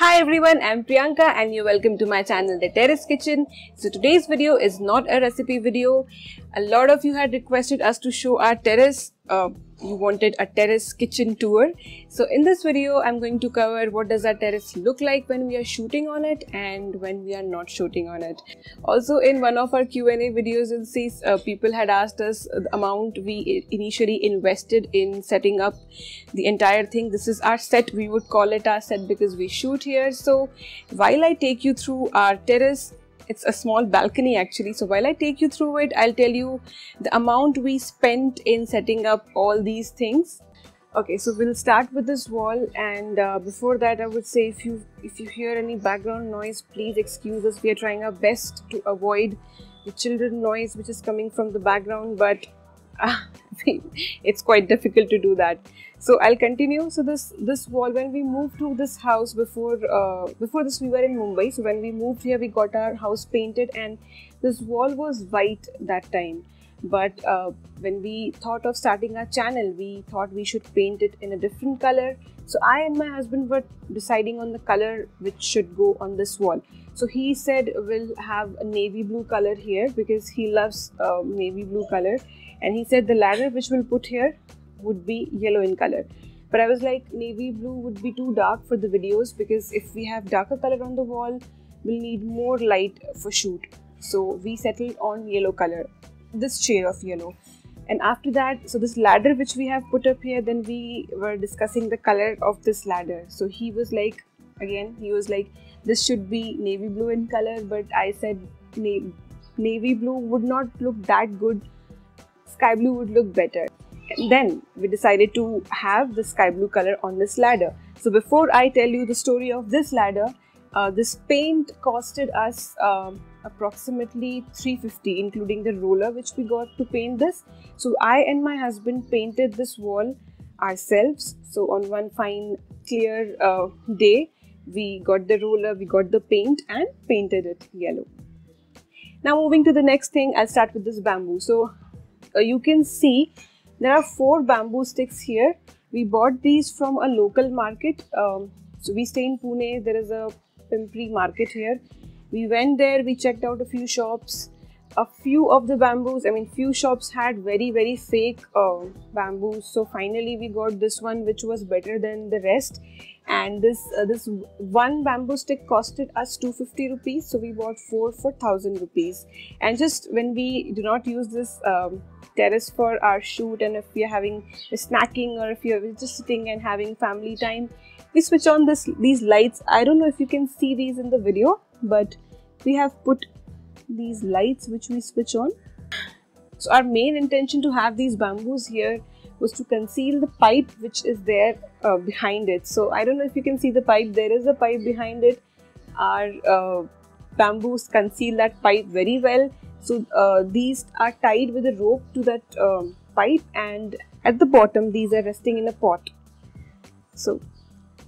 Hi everyone, I'm Priyanka and you're welcome to my channel The Terrace Kitchen. So today's video is not a recipe video. A lot of you had requested us to show our terrace uh, you wanted a terrace kitchen tour. So in this video i'm going to cover what does our terrace look like when we are shooting on it and when we are not shooting on it. Also in one of our q&a videos you'll see uh, people had asked us the amount we initially invested in setting up the entire thing. This is our set. We would call it our set because we shoot here. So while i take you through our terrace it's a small balcony actually. So while I take you through it, I'll tell you the amount we spent in setting up all these things. Okay, so we'll start with this wall and uh, before that I would say if you if you hear any background noise, please excuse us. We are trying our best to avoid the children noise which is coming from the background but uh, it's quite difficult to do that so i'll continue. So this this wall when we moved to this house before uh, before this we were in mumbai. So when we moved here we got our house painted and this wall was white that time. But uh, when we thought of starting our channel we thought we should paint it in a different color. So i and my husband were deciding on the color which should go on this wall. So he said we'll have a navy blue color here because he loves uh, navy blue color. And he said the ladder which we'll put here would be yellow in color. But i was like navy blue would be too dark for the videos because if we have darker color on the wall we'll need more light for shoot. So we settled on yellow color this shade of yellow. And after that so this ladder which we have put up here then we were discussing the color of this ladder. So he was like again he was like this should be navy blue in color but i said navy blue would not look that good. Sky blue would look better then we decided to have the sky blue color on this ladder. So before I tell you the story of this ladder, uh, this paint costed us um, approximately 350 including the roller which we got to paint this. So I and my husband painted this wall ourselves. So on one fine clear uh, day, we got the roller, we got the paint and painted it yellow. Now moving to the next thing, I'll start with this bamboo. So uh, you can see there are four bamboo sticks here. We bought these from a local market. Um, so we stay in Pune. There is a Pimpri market here. We went there. We checked out a few shops. A few of the bamboos, I mean, few shops had very very fake uh, bamboos. So finally, we got this one, which was better than the rest. And this uh, this one bamboo stick costed us 250 rupees. So we bought four for thousand rupees. And just when we do not use this um, terrace for our shoot and if we are having a snacking or if you're just sitting and having family time we switch on this these lights. I don't know if you can see these in the video but we have put these lights which we switch on. So our main intention to have these bamboos here was to conceal the pipe which is there uh, behind it. So i don't know if you can see the pipe. There is a pipe behind it. Our uh, bamboos conceal that pipe very well so uh, these are tied with a rope to that um, pipe and at the bottom these are resting in a pot. So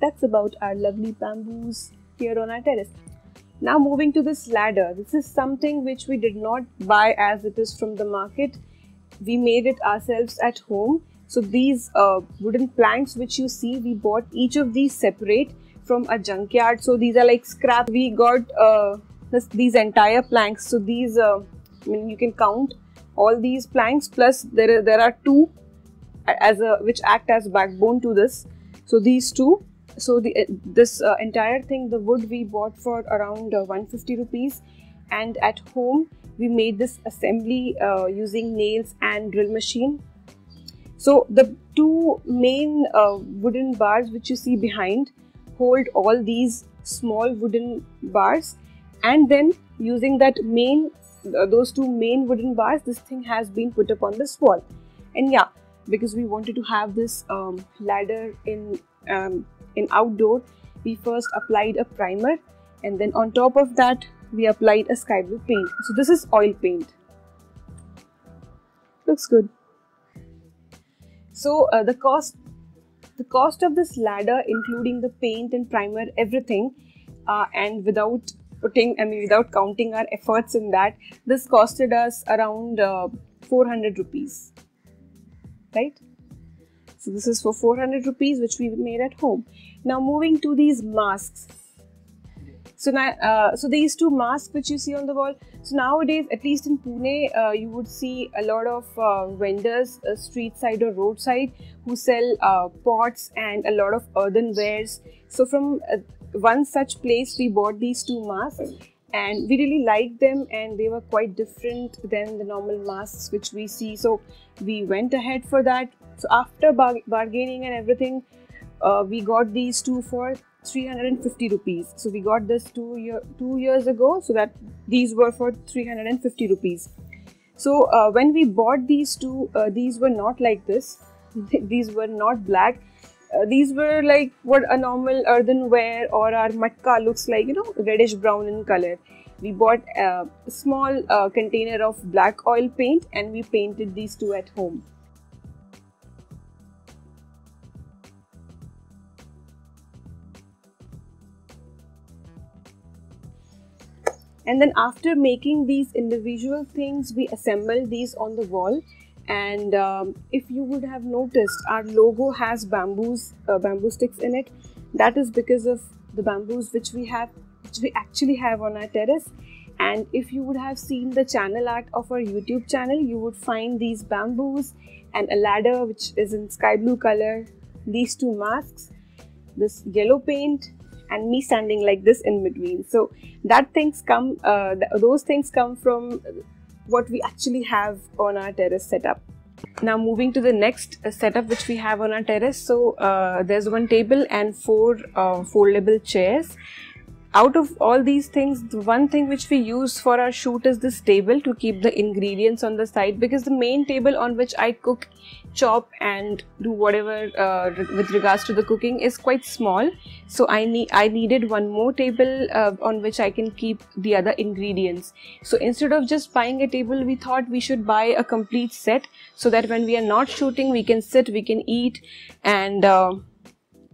that's about our lovely bamboos here on our terrace. Now moving to this ladder. This is something which we did not buy as it is from the market. We made it ourselves at home. So these uh, wooden planks which you see, we bought each of these separate from a junkyard. So these are like scrap. We got uh, this, these entire planks. So these uh, I mean, you can count all these planks plus there are, there are two as a which act as backbone to this. So these two. So the this uh, entire thing, the wood we bought for around uh, 150 rupees, and at home we made this assembly uh, using nails and drill machine. So the two main uh, wooden bars which you see behind hold all these small wooden bars and then using that main uh, those two main wooden bars this thing has been put up on this wall. And yeah because we wanted to have this um, ladder in um, in outdoor we first applied a primer and then on top of that we applied a sky blue paint. So this is oil paint. Looks good. So uh, the cost the cost of this ladder including the paint and primer everything uh, and without putting, I mean, without counting our efforts in that, this costed us around uh, 400 rupees, right? So this is for 400 rupees, which we made at home. Now moving to these masks. So now, uh, so these two masks which you see on the wall. So nowadays, at least in Pune, uh, you would see a lot of uh, vendors, uh, street side or roadside, who sell uh, pots and a lot of earthenwares. So from uh, one such place, we bought these two masks, and we really liked them, and they were quite different than the normal masks which we see. So we went ahead for that. So after bar bargaining and everything, we got these two for 350 rupees so we got this two year two years ago so that these were for 350 rupees so uh, when we bought these two uh, these were not like this these were not black uh, these were like what a normal earthenware or our matka looks like you know reddish brown in color. We bought a small uh, container of black oil paint and we painted these two at home. And then after making these individual things we assemble these on the wall and um, if you would have noticed our logo has bamboos uh, bamboo sticks in it. That is because of the bamboos which we have which we actually have on our terrace. And if you would have seen the channel art of our youtube channel you would find these bamboos and a ladder which is in sky blue color these two masks this yellow paint and me standing like this in between. So that things come uh, th those things come from what we actually have on our terrace setup. Now moving to the next setup which we have on our terrace. So uh, there's one table and four uh, foldable chairs out of all these things the one thing which we use for our shoot is this table to keep the ingredients on the side because the main table on which i cook chop and do whatever uh, with regards to the cooking is quite small. So i need i needed one more table uh, on which i can keep the other ingredients. So instead of just buying a table we thought we should buy a complete set so that when we are not shooting we can sit we can eat and uh,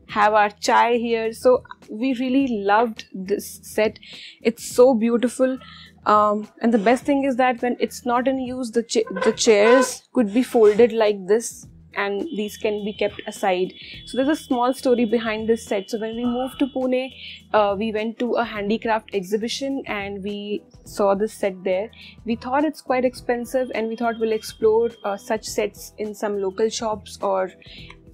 have our chai here. So we really loved this set. It's so beautiful. Um, and the best thing is that when it's not in use the, cha the chairs could be folded like this and these can be kept aside. So there's a small story behind this set. So when we moved to pune uh, we went to a handicraft exhibition and we saw this set there. We thought it's quite expensive and we thought we'll explore uh, such sets in some local shops or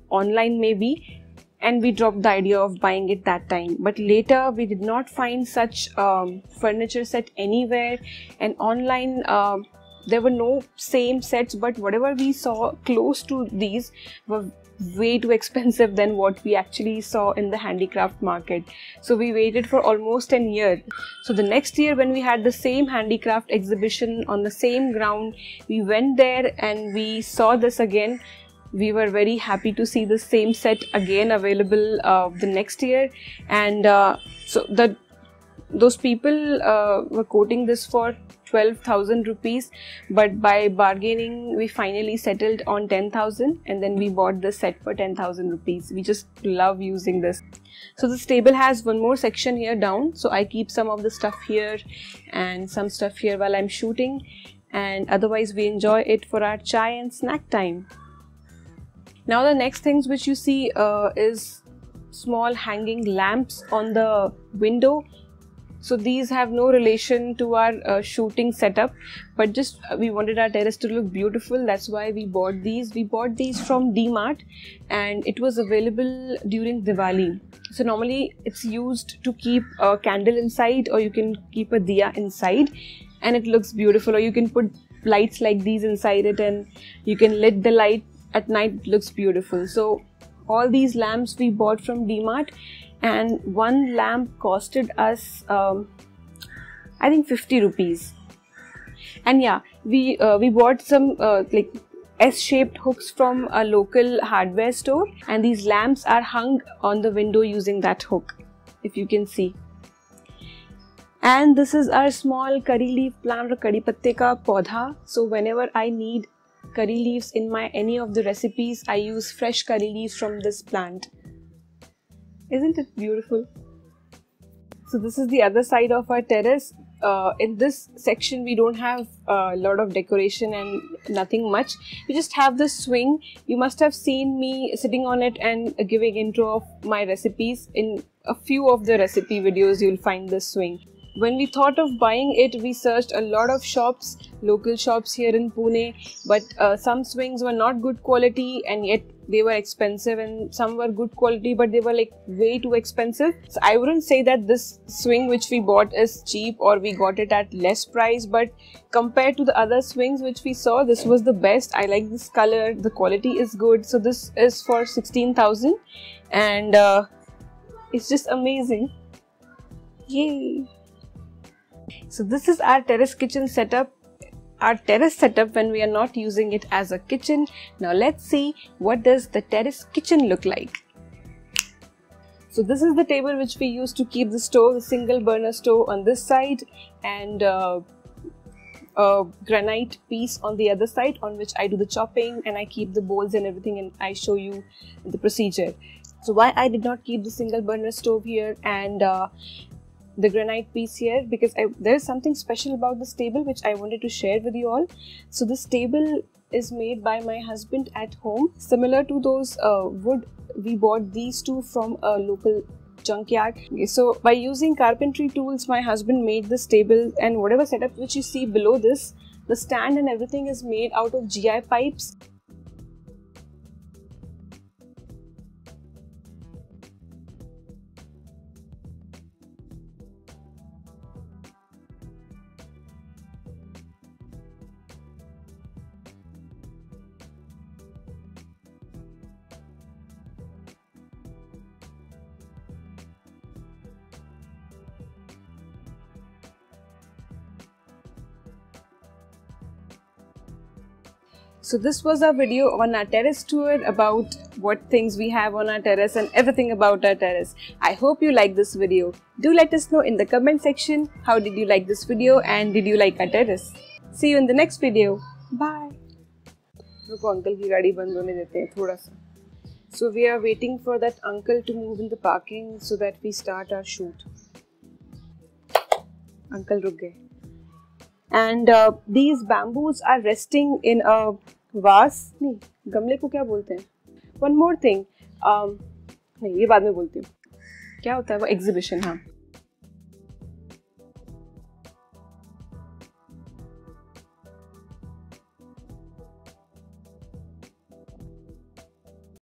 online maybe and we dropped the idea of buying it that time. But later we did not find such um, furniture set anywhere. And online uh, there were no same sets but whatever we saw close to these were way too expensive than what we actually saw in the handicraft market. So we waited for almost a year. So the next year when we had the same handicraft exhibition on the same ground we went there and we saw this again we were very happy to see the same set again available uh, the next year. And uh, so the those people uh, were quoting this for 12,000 rupees but by bargaining we finally settled on 10,000 and then we bought the set for 10,000 rupees. We just love using this. So this table has one more section here down. So I keep some of the stuff here and some stuff here while I'm shooting. And otherwise we enjoy it for our chai and snack time now the next things which you see uh, is small hanging lamps on the window. So these have no relation to our uh, shooting setup but just uh, we wanted our terrace to look beautiful. That's why we bought these. We bought these from dmart and it was available during diwali. So normally it's used to keep a candle inside or you can keep a diya inside and it looks beautiful. Or you can put lights like these inside it and you can lit the light at night it looks beautiful. So all these lamps we bought from dmart and one lamp costed us um, i think 50 rupees. And yeah we uh, we bought some uh, like S-shaped hooks from a local hardware store and these lamps are hung on the window using that hook if you can see. And this is our small curry leaf plant or curry patte ka podha. So whenever I need curry leaves in my any of the recipes. I use fresh curry leaves from this plant. Isn't it beautiful? So this is the other side of our terrace. Uh, in this section we don't have a lot of decoration and nothing much. We just have this swing. You must have seen me sitting on it and giving intro of my recipes. In a few of the recipe videos you'll find this swing when we thought of buying it we searched a lot of shops local shops here in pune but uh, some swings were not good quality and yet they were expensive and some were good quality but they were like way too expensive. So i wouldn't say that this swing which we bought is cheap or we got it at less price but compared to the other swings which we saw this was the best. I like this color. The quality is good. So this is for 16000 and uh, it's just amazing. Yay so this is our terrace kitchen setup our terrace setup when we are not using it as a kitchen. Now let's see what does the terrace kitchen look like. So this is the table which we use to keep the stove, the single burner stove on this side and uh, a granite piece on the other side on which I do the chopping and I keep the bowls and everything and I show you the procedure. So why I did not keep the single burner stove here and uh, the granite piece here because I, there's something special about this table which I wanted to share with you all. So this table is made by my husband at home. Similar to those uh, wood we bought these two from a local junkyard. So by using carpentry tools my husband made this table and whatever setup which you see below this the stand and everything is made out of gi pipes So this was our video on our terrace tour about what things we have on our terrace and everything about our terrace. I hope you like this video. Do let us know in the comment section how did you like this video and did you like our terrace. See you in the next video. Bye. रुको uncle की गाड़ी बंद होने देते हैं थोड़ा सा So we are waiting for that uncle to move in the parking so that we start our shoot. Uncle रुक गए and these bamboos are resting in a vase नहीं, गमले को क्या बोलते हैं? वन मोर थिंग नहीं, ये बाद में बोलती हूँ। क्या होता है वो? एग्जीबिशन हाँ।